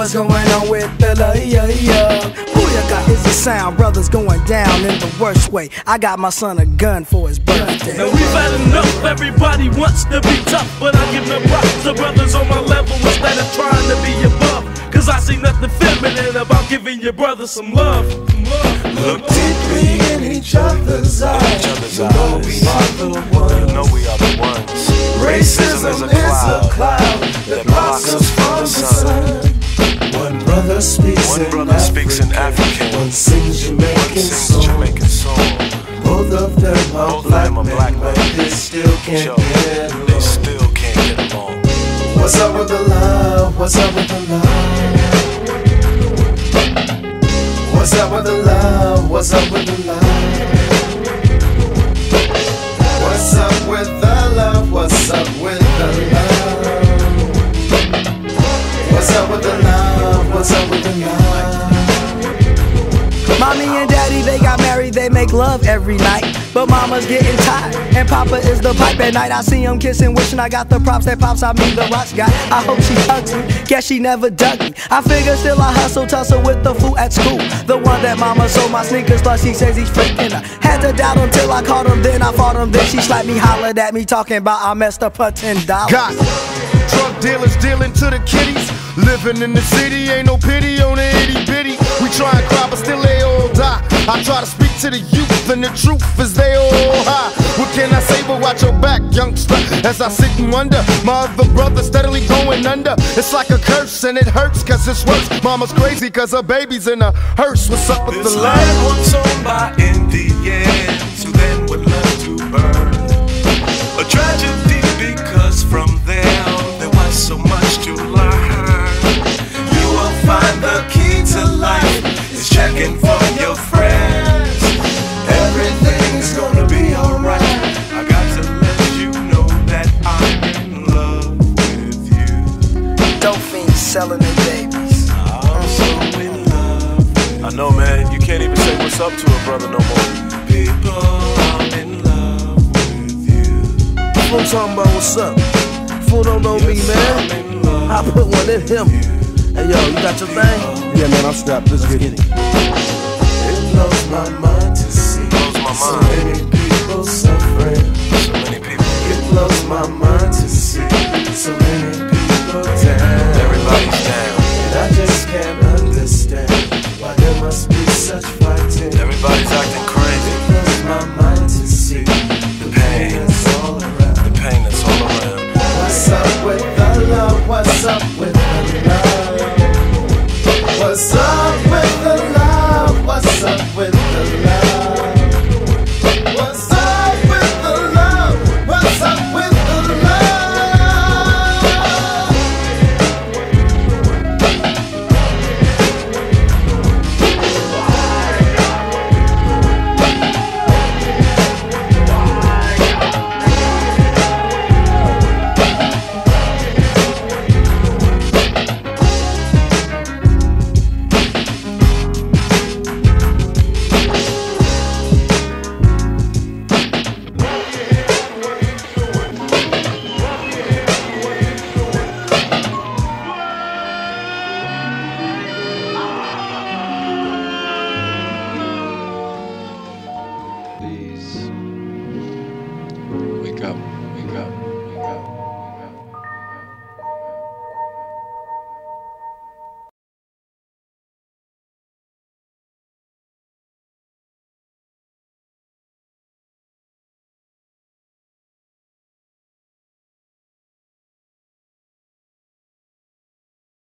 What's going on with the la yeah yeah? Booyaka is the sound, brothers going down in the worst way. I got my son a gun for his birthday. Now we've had enough. Everybody wants to be tough, but I give no props to brothers on my level instead of trying to be above. Cause I see nothing feminine about giving your brother some love. Look deeply in each other's eyes. You know we are the ones. You know we are the ones. Racism is a brother speaks One brother speaks in African. One sings One Jamaican sings song. Jamaican song. Both of them are Both black them are black but men. they still can't Yo, get along. they still can't get along. What's up with the love? What's up with the love? What's up with the love? What's up with the love? Make love every night. But mama's getting tired, and papa is the pipe at night. I see him kissing, wishing I got the props that pops I mean the rocks got. I hope she hugs me, guess she never dug me. I figure still I hustle, tussle with the fool at school. The one that mama sold my sneakers, plus she says he's freaking her. Had to doubt him till I caught him, then I fought him, then she slapped me, hollered at me, talking about I messed up her ten dollars. Got drug dealers dealing to the kiddies. Living in the city, ain't no pity on the itty bitty. We try and cry, but still they all die. I try to to the youth, and the truth is they all high. What can I say but watch your back, youngster? As I sit and wonder, my other brother steadily going under. It's like a curse, and it hurts cause it's worse. Mama's crazy cause her baby's in a hearse. What's up with This the love? once owned by Indians I know, man. You can't even say what's up to a brother no more. People, I'm in love with you. Fool talking about what's up. Fool don't know me, man. I put one in him. Hey yo, you got your thing? Yeah, man, I'm strapped. Let's get it. It blows my mind to see Blows my mind.